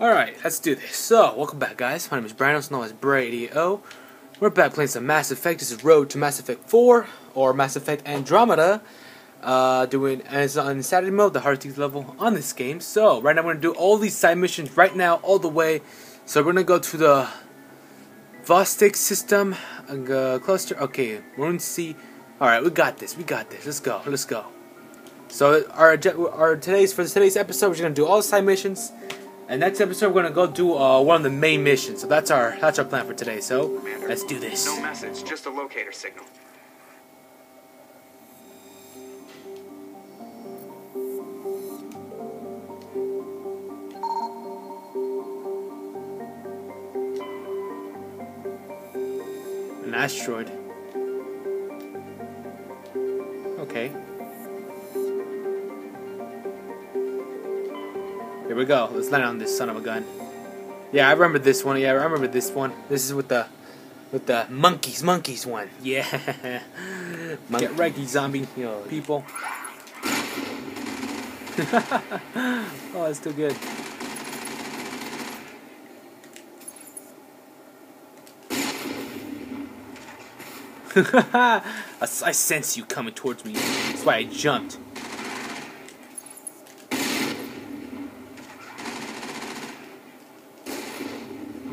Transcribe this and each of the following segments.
Alright, let's do this. So, welcome back guys. My name is also known as Brady O. We're back playing some Mass Effect. This is Road to Mass Effect 4, or Mass Effect Andromeda. Uh, doing, and it's on Insanity mode, the hardest level on this game. So, right now we're going to do all these side missions right now, all the way. So, we're going to go to the Vostok system, uh, cluster. Okay, we're to see. Alright, we got this, we got this. Let's go, let's go. So, our, our today's, for today's episode, we're going to do all the side missions. And next episode, we're gonna go do uh, one of the main missions. So that's our that's our plan for today. So Commander, let's do this. No message, just a locator signal. An asteroid. Okay. Here we go. Let's land on this son of a gun. Yeah, I remember this one. Yeah, I remember this one. This is with the with the monkeys, monkeys one. Yeah. Mon Get reggy zombie, know, people. oh, that's too good. I, I sense you coming towards me. That's why I jumped.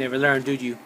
Never learn, did you?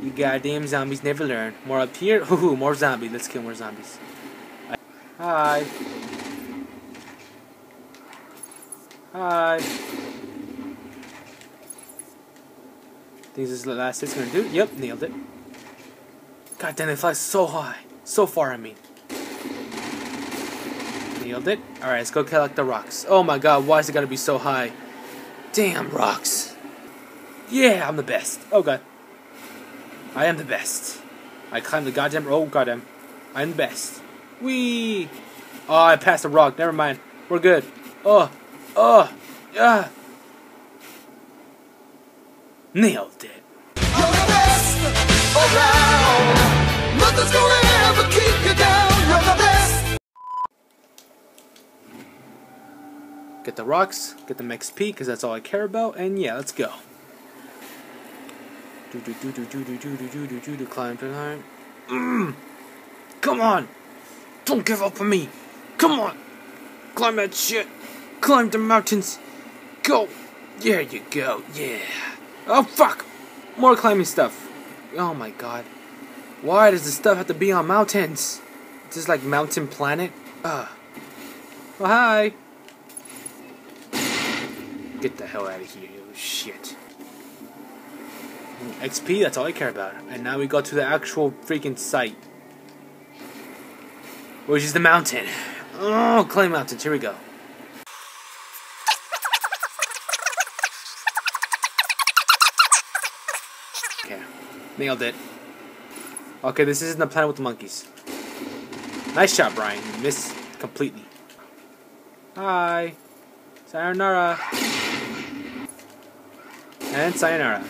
You goddamn zombies never learn. More up here. Ooh, more zombies. Let's kill more zombies. Hi. Hi. Think this is the last it's gonna do? Yep, nailed it. God damn, it flies so high. So far, I mean. Nailed it. Alright, let's go collect the rocks. Oh my god, why is it gotta be so high? Damn rocks. Yeah, I'm the best. Oh god. I am the best. I climbed the goddamn oh goddamn. I'm the best. Wee Oh I passed a rock, never mind. We're good. Oh oh yeah Nailed it. Get the rocks, get the XP, because that's all I care about, and yeah, let's go. Do do do do do do do do do do do do climb climb. Mm. Come on! Don't give up on me! Come on! Climb that shit! Climb the mountains! Go! There you go, yeah! Oh fuck! More climbing stuff! Oh my god. Why does this stuff have to be on mountains? Is this like Mountain Planet? Ugh. Oh hi! Get the hell out of here, you shit. XP, that's all I care about. And now we go to the actual freaking site. Which is the mountain. Oh, Clay Mountains, here we go. Okay, nailed it. Okay, this isn't the planet with the monkeys. Nice shot, Brian. You missed completely. Hi. Sayonara. And sayonara.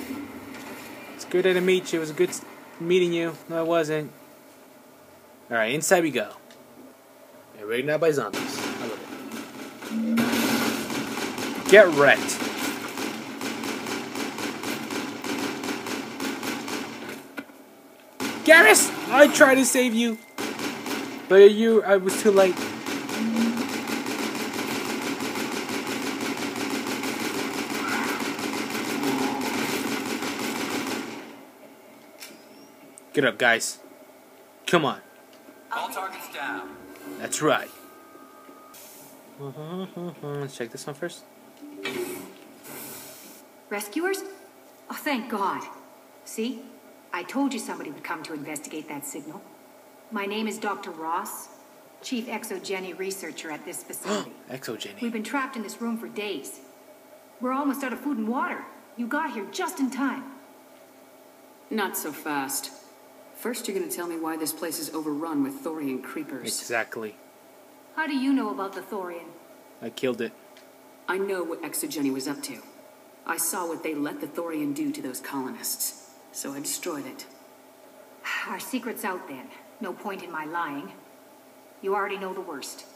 It's good to meet you. It was good meeting you. No, it wasn't. Alright, inside we go. And raided now by zombies. I love it. Get wrecked. Garrus! I tried to save you. But you, I was too late. Get up, guys. Come on. All targets down. That's right. Uh-huh. Let's check this one first. Rescuers? Oh, thank God. See? I told you somebody would come to investigate that signal. My name is Dr. Ross, Chief ExoGeni Researcher at this facility. ExoGeni. We've been trapped in this room for days. We're almost out of food and water. You got here just in time. Not so fast. First, you're gonna tell me why this place is overrun with Thorian creepers. Exactly. How do you know about the Thorian? I killed it. I know what ExoGeni was up to. I saw what they let the Thorian do to those colonists, so I destroyed it. Our secret's out then. No point in my lying. You already know the worst.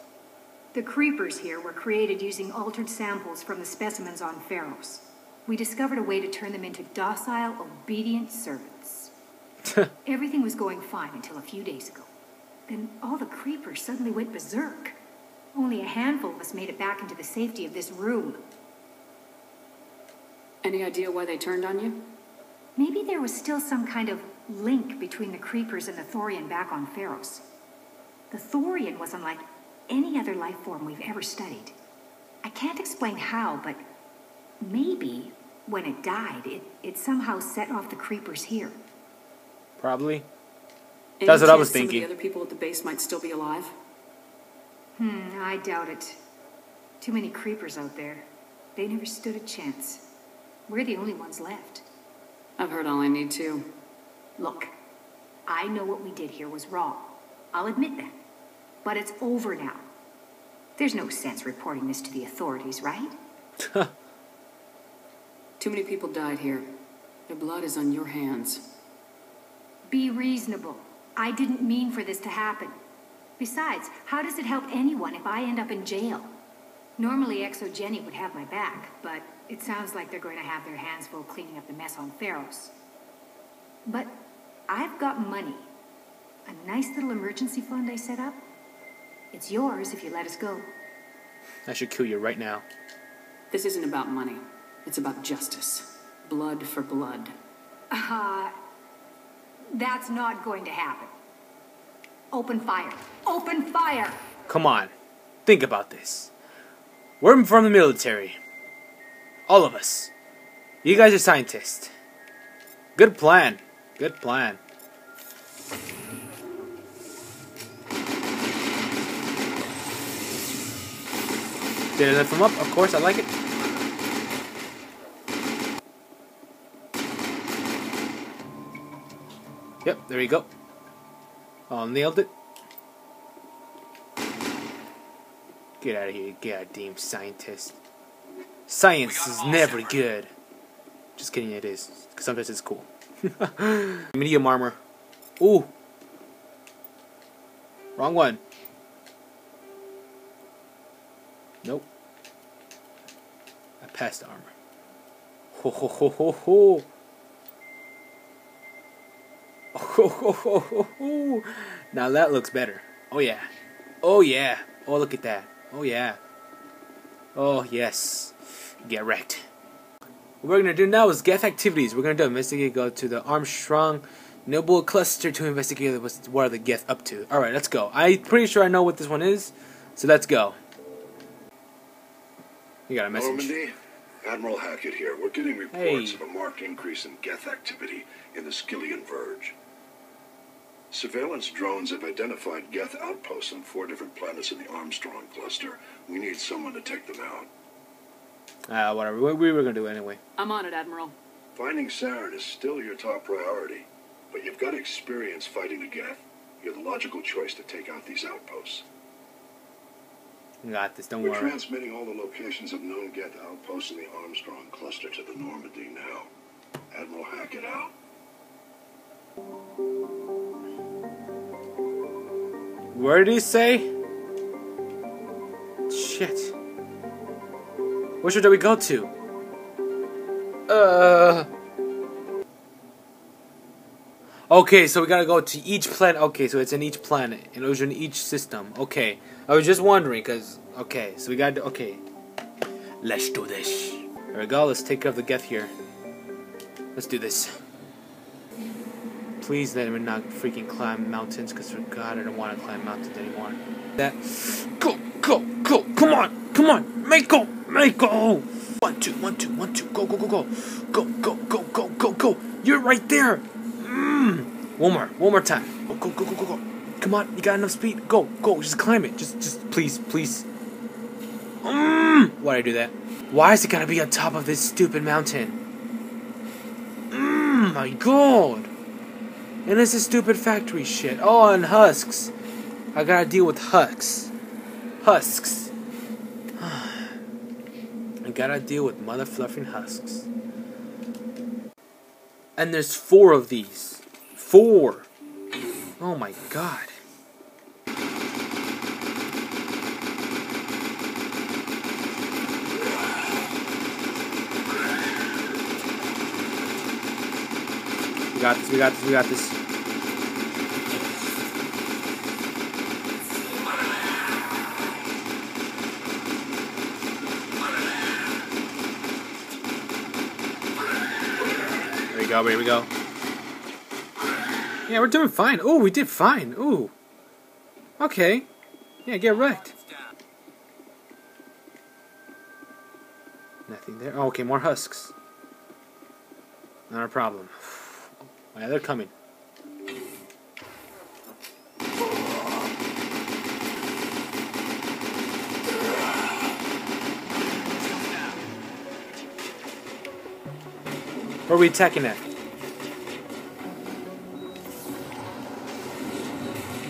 The creepers here were created using altered samples from the specimens on Feros. We discovered a way to turn them into docile, obedient servants. Everything was going fine until a few days ago. Then all the creepers suddenly went berserk. Only a handful of us made it back into the safety of this room. Any idea why they turned on you? Maybe there was still some kind of link between the creepers and the Thorian back on Feros. The Thorian was unlike any other life form we've ever studied. I can't explain how, but maybe when it died, it, it somehow set off the creepers here. Probably. Any That's what I chance was Some thinking. of the other people at the base might still be alive. Hmm, I doubt it. Too many creepers out there. They never stood a chance. We're the only ones left. I've heard all I need to. Look, I know what we did here was wrong. I'll admit that. But it's over now. There's no sense reporting this to the authorities, right? Too many people died here. Their blood is on your hands. Be reasonable. I didn't mean for this to happen. Besides, how does it help anyone if I end up in jail? Normally, ExoGeni would have my back, but it sounds like they're going to have their hands full cleaning up the mess on Feros. But I've got money. A nice little emergency fund I set up. It's yours if you let us go. I should kill you right now. This isn't about money. It's about justice. Blood for blood. Uh, that's not going to happen. Open fire. Open fire! Come on. Think about this. We're from the military. All of us. You guys are scientists. Good plan. Good plan. Did I lift him up? Of course, I like it. Yep, there you go. Oh, nailed it. Get out of here, goddamn scientist. Science is never good. Just kidding, it is. 'Cause sometimes it's cool. Medium armor. Ooh. Wrong one. Nope. I passed armor. Ho ho ho ho ho. Ho ho ho ho ho. Now that looks better. Oh yeah. Oh yeah. Oh look at that. Oh yeah. Oh yes. Get wrecked. What we're gonna do now is Geth activities. We're gonna do investigate. Go to the Armstrong Nebula Cluster to investigate what's, what are the Geth up to. All right, let's go. I'm pretty sure I know what this one is, so let's go. You got a message. Normandy, Admiral Hackett here. We're getting reports Hey. of a marked increase in Geth activity in the Skyllian Verge. Surveillance drones have identified Geth outposts on four different planets in the Armstrong cluster. We need someone to take them out. Ah, whatever. We, we were gonna do it anyway. I'm on it, Admiral. Finding Saren is still your top priority, but you've got experience fighting the Geth. You're the logical choice to take out these outposts. You got this. Don't We're worry. transmitting all the locations of known Geth outposts in the Armstrong cluster to the Normandy now. Admiral Hackett out. Where did he say? Shit. Which one do we go to? Uh. Okay, so we gotta go to each planet. Okay, so it's in each planet, and it was in each system. Okay, I was just wondering, cause okay, so we gotta. Okay, let's do this. There we go. Let's take care of the Geth here. Let's do this. Please let me not freaking climb mountains, because for God, I don't want to climb mountains anymore. That. Go, go, go! Come on, come on! Make go, make go! One, two, one, two, one, two. Go, go, go, go, go, go, go, go, go, go! You're right there. Mmm. One more, one more time. Go, go, go, go, go, go! Come on, you got enough speed. Go, go! Just climb it. Just, just please, please. Mmm. Why'd I do that? Why is it gotta be on top of this stupid mountain? Mmm. My God. And this is stupid factory shit. Oh, and husks. I gotta deal with husks. Husks. I gotta deal with mother fluffing husks. And there's four of these. Four. Oh my god. We got this, we got this, we got this. There we go, there we go. Yeah, we're doing fine. Oh, we did fine. Ooh. Okay. Yeah, get wrecked. Nothing there. Oh, okay, more husks. Not a problem. Oh, yeah, they're coming. Where are we attacking at?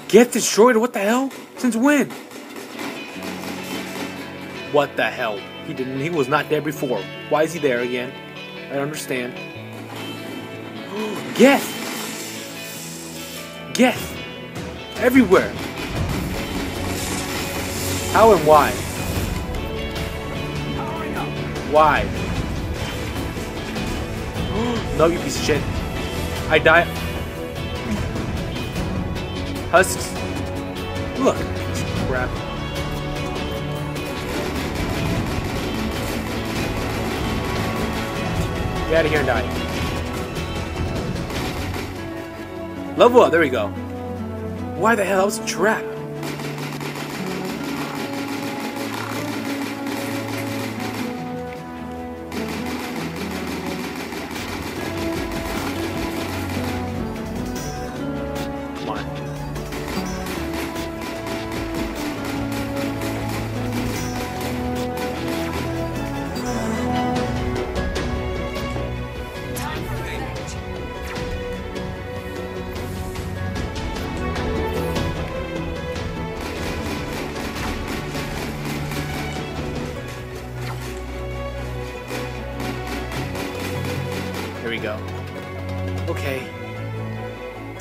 Get destroyed? What the hell? Since when? What the hell? He didn't. He was not there before. Why is he there again? I don't understand. Geth! Geth! Everywhere! How and why? Why? no, you piece of shit. I die. Husks. Look. Crap. Get out of here and die. Level there we go. Why the hell? That was a trap.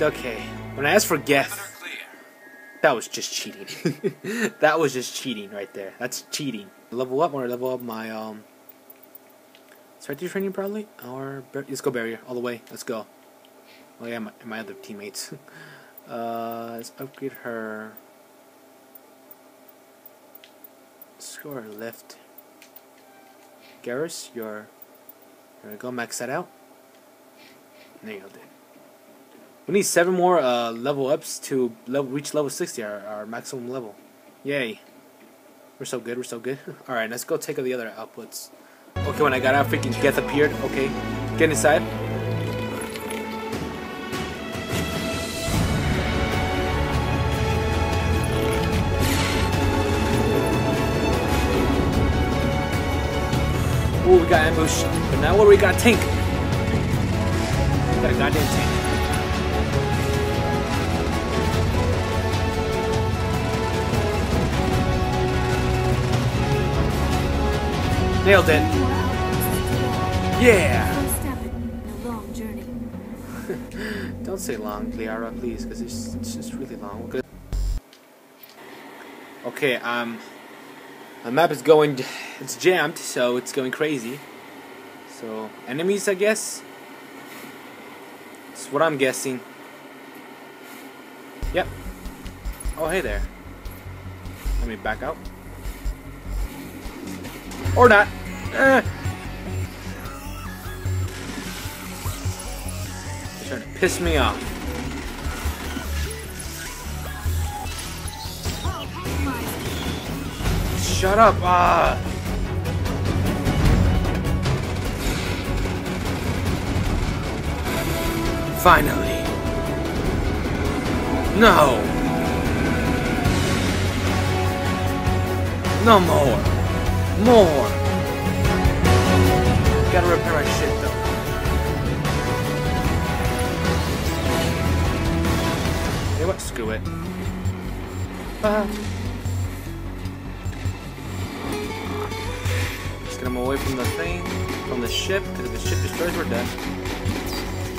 Okay. When I asked for Geth, that was just cheating. that was just cheating right there. That's cheating. Level up or level up my um. Strategy training probably or let's go barrier all the way. Let's go. Oh yeah, my, my other teammates. uh, let's upgrade her. Score left. Garrus, your. There we go. Max that out. Nailed it. We need seven more uh, level ups to level, reach level 60, our, our maximum level. Yay. We're so good, we're so good. Alright, let's go take the other outputs. Okay, when I got out, freaking Geth appeared. Okay, get inside. Ooh, we got ambush. But now what do we got? Tank. We got a goddamn tank. Nailed it. Yeah. Don't say long, Liara, please, because it's, it's just really long. Okay, um, the map is going, it's jammed, so it's going crazy. So, enemies, I guess? That's what I'm guessing. Yep. Oh, hey there. Let me back out. Or not. Trying to piss me off. Shut up! Ah! Finally. No. No more. More. Gotta repair my shit though. You know what? Screw it. Ah. Just get him away from the thing, from the ship, because if the ship destroys, we're dead.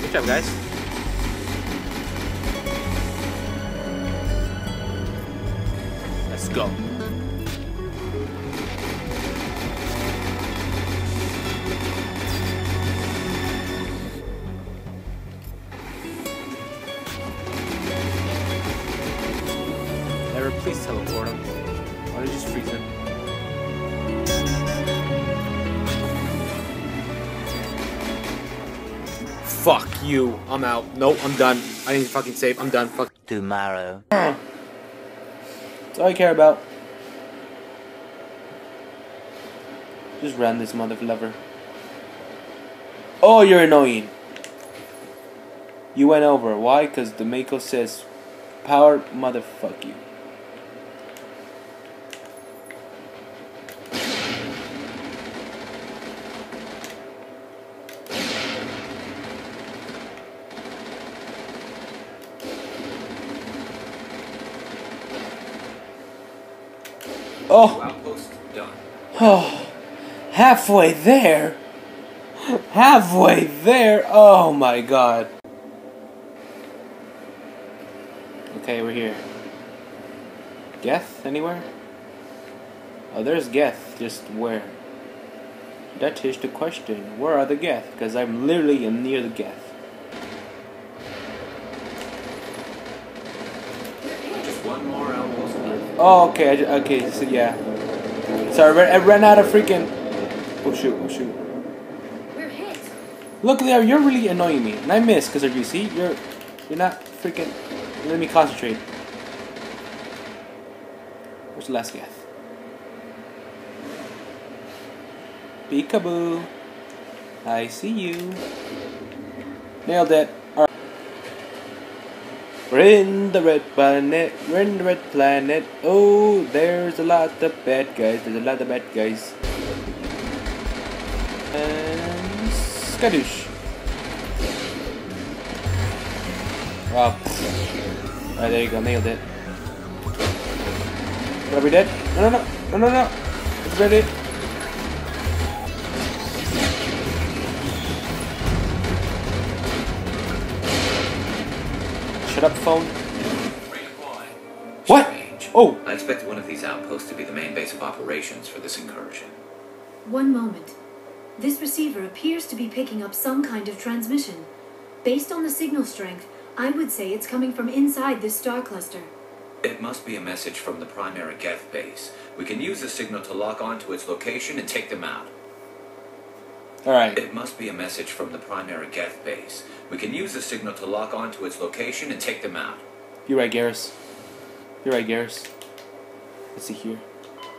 Good job, guys. Let's go. You. I'm out. Nope, I'm done. I need to fucking save. I'm done. Fuck. tomorrow. That's all I care about. Just ran this mother lover. Oh, you're annoying. You went over. Why? Because the Mako says, power motherfuck you. Oh. Oh, halfway there. Halfway there. Oh my god. Okay, we're here. Geth anywhere? Oh, there's Geth. Just where? That is the question. Where are the Geth? Because I'm literally near the Geth. Just one more outpost left. Oh, okay. I okay. So yeah. Sorry, I ran- out of freaking. Oh shoot! Oh shoot! We're hit. Look, Leo, you're really annoying me, and I miss because of you. See, you're you're not freaking. Let me concentrate. Where's the last Geth? Peekaboo. I see you. Nailed it. We're in the red planet. We're in the red planet. Oh, there's a lot of bad guys. There's a lot of bad guys. And skadoosh. Oh. Alright, there you go. Nailed it. Are we dead? No, no, no. No, no, no. It's ready. Shut up, phone. What? Oh. I expected one of these outposts to be the main base of operations for this incursion. One moment. This receiver appears to be picking up some kind of transmission. Based on the signal strength, I would say it's coming from inside this star cluster. It must be a message from the primary Geth base. We can use the signal to lock onto its location and take them out. Alright. It must be a message from the primary Geth base. We can use the signal to lock onto its location and take them out. You're right, Garrus. You're right, Garrus. Let's see here.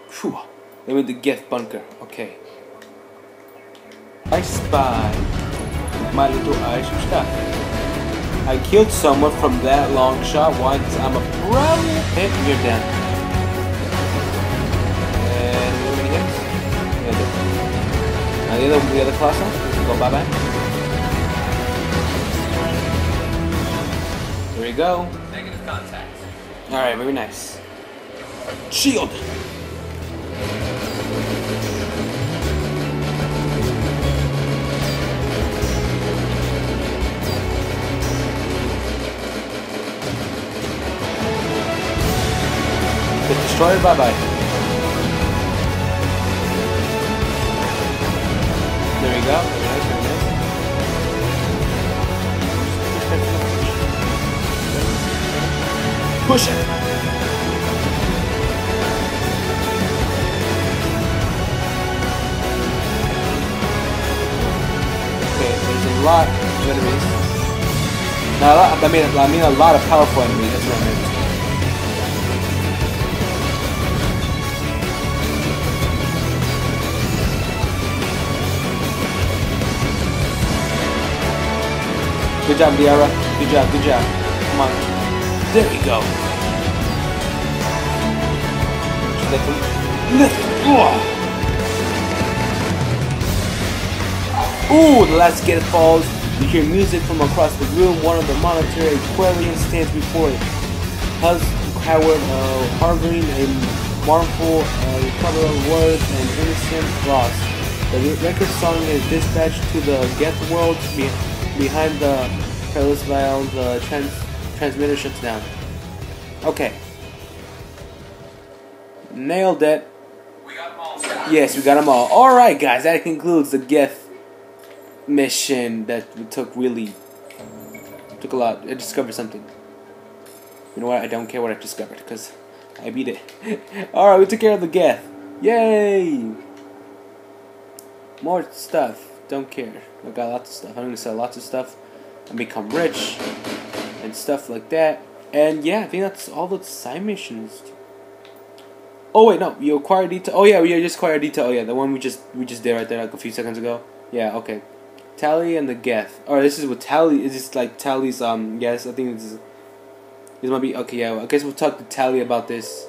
Phew. Let me the Geth bunker. Okay. I spy my little eyes stuff. I killed someone from that long shot. once. I'm a pro. Hit, you're down. And hits? Yeah, there. Now the other, the other class go bye bye. There we go. Negative contact. Alright, very nice. Shield! Get destroyed, bye bye. There we go. Push it! Okay, there's a lot of enemies. Now, I mean, I mean a lot of powerful enemies. That's what I meant. Good job, Liara. Good job, good job. Come on. There we go. It. Lift it. Ooh. The last Geth falls. You hear music from across the room. One of the monetary Aquarians stands before it. Hus Howard uh, harboring a mournful uh, cover of words and innocent loss. The record song is dispatched to the Geth world be- behind the perilous valve. The trans- transmitter shuts down. Okay. Nailed it. We got them all. Yes, we got them all. Alright, guys, that concludes the Geth mission that we took really. took a lot. I discovered something. You know what? I don't care what I discovered because I beat it. Alright, we took care of the Geth. Yay! More stuff. Don't care. I got lots of stuff. I'm gonna sell lots of stuff. and become rich and stuff like that. And yeah, I think that's all the side missions. Oh wait, no, you acquire detail. Oh yeah, we just acquire detail. Oh yeah, the one we just we just did right there like a few seconds ago. Yeah, okay. Tali and the Geth. Alright, this is what Tali is. This like Tali's um. Yes, I think this is. This might be okay. Yeah, I guess we'll talk to Tali about this.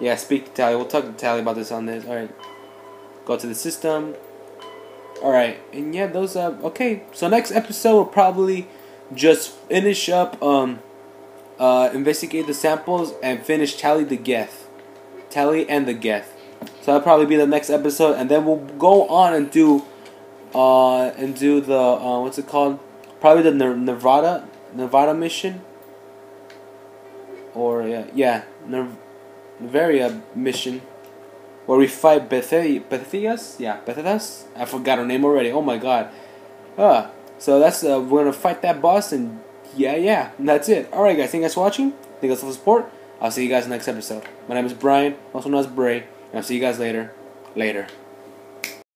Yeah, speak to Tali. We'll talk to Tali about this on this. All right. Go to the system. All right, and yeah, those uh okay. So next episode will probably just finish up um uh investigate the samples and finish Tali the Geth, Tali and the Geth. So that'll probably be the next episode, and then we'll go on and do uh and do the uh what's it called? Probably the Nevada Nevada mission. Or yeah, yeah, Nev- Nevaria mission where we fight Bethe-? Yeah, Bethias? I forgot her name already. Oh my god. Uh, so that's, uh, we're gonna fight that boss and yeah, yeah, and that's it. Alright guys, thank you guys for watching. Thank you guys for the support. I'll see you guys next episode. My name is Brian, also known as Bray, and I'll see you guys later. Later.